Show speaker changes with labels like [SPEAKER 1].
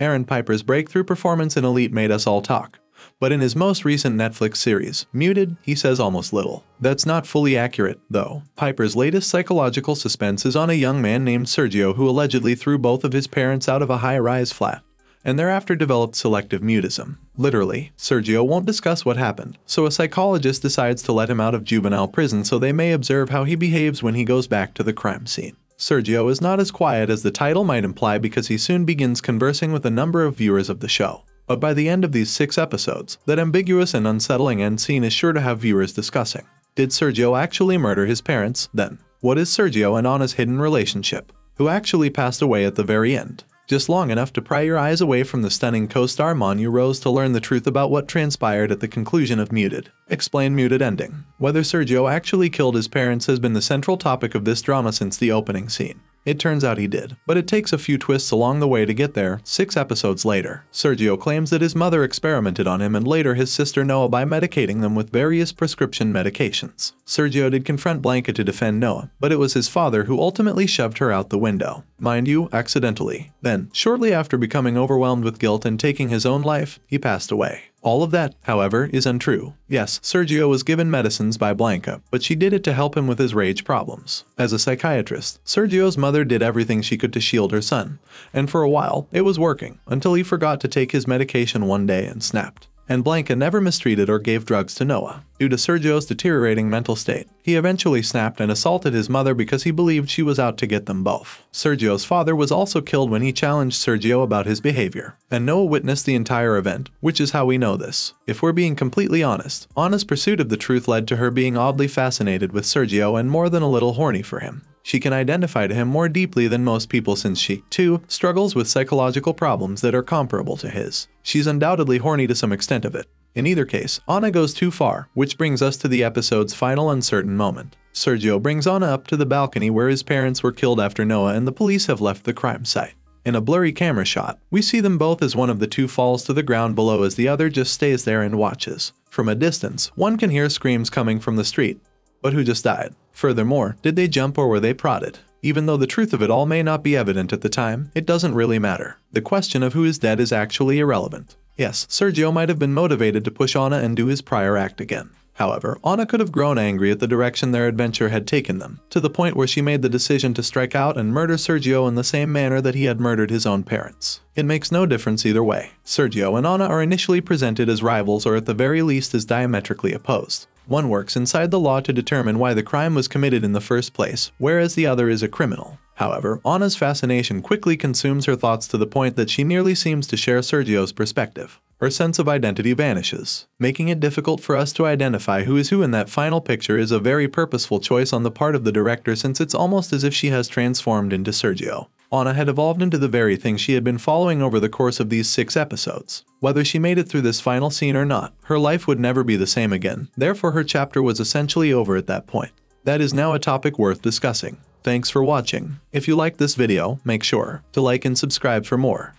[SPEAKER 1] Arón Piper's breakthrough performance in Elite made us all talk. But in his most recent Netflix series, Muted, he says almost little. That's not fully accurate, though. Piper's latest psychological suspense is on a young man named Sergio who allegedly threw both of his parents out of a high-rise flat and thereafter developed selective mutism. Literally, Sergio won't discuss what happened, so a psychologist decides to let him out of juvenile prison so they may observe how he behaves when he goes back to the crime scene. Sergio is not as quiet as the title might imply because he soon begins conversing with a number of viewers of the show. But by the end of these six episodes, that ambiguous and unsettling end scene is sure to have viewers discussing. Did Sergio actually murder his parents? Then, what is Sergio and Ana's hidden relationship? Who actually passed away at the very end? Just long enough to pry your eyes away from the stunning co-star Manu Ríos to learn the truth about what transpired at the conclusion of Muted. Explain Muted ending. Whether Sergio actually killed his parents has been the central topic of this drama since the opening scene. It turns out he did, but it takes a few twists along the way to get there, six episodes later. Sergio claims that his mother experimented on him and later his sister Noah by medicating them with various prescription medications. Sergio did confront Blanca to defend Noah, but it was his father who ultimately shoved her out the window. Mind you, accidentally. Then, shortly after becoming overwhelmed with guilt and taking his own life, he passed away. All of that, however, is untrue. Yes, Sergio was given medicines by Blanca, but she did it to help him with his rage problems. As a psychiatrist, Sergio's mother did everything she could to shield her son, and for a while, it was working, until he forgot to take his medication one day and snapped and Blanca never mistreated or gave drugs to Noah. Due to Sergio's deteriorating mental state, he eventually snapped and assaulted his mother because he believed she was out to get them both. Sergio's father was also killed when he challenged Sergio about his behavior, and Noah witnessed the entire event, which is how we know this. If we're being completely honest, Ana's pursuit of the truth led to her being oddly fascinated with Sergio and more than a little horny for him. She can identify to him more deeply than most people since she, too, struggles with psychological problems that are comparable to his. She's undoubtedly horny to some extent of it. In either case, Ana goes too far, which brings us to the episode's final uncertain moment. Sergio brings Ana up to the balcony where his parents were killed after Noah and the police have left the crime site. In a blurry camera shot, we see them both as one of the two falls to the ground below as the other just stays there and watches. From a distance, one can hear screams coming from the street. But who just died? Furthermore, did they jump or were they prodded? Even though the truth of it all may not be evident at the time, it doesn't really matter. The question of who is dead is actually irrelevant. Yes, Sergio might have been motivated to push Ana and do his prior act again. However, Ana could have grown angry at the direction their adventure had taken them, to the point where she made the decision to strike out and murder Sergio in the same manner that he had murdered his own parents. It makes no difference either way. Sergio and Ana are initially presented as rivals or at the very least as diametrically opposed. One works inside the law to determine why the crime was committed in the first place, whereas the other is a criminal. However, Ana's fascination quickly consumes her thoughts to the point that she nearly seems to share Sergio's perspective. Her sense of identity vanishes. Making it difficult for us to identify who is who in that final picture is a very purposeful choice on the part of the director since it's almost as if she has transformed into Sergio. Ana had evolved into the very thing she had been following over the course of these six episodes. Whether she made it through this final scene or not, her life would never be the same again, therefore her chapter was essentially over at that point. That is now a topic worth discussing. Thanks for watching. If you liked this video, make sure to like and subscribe for more.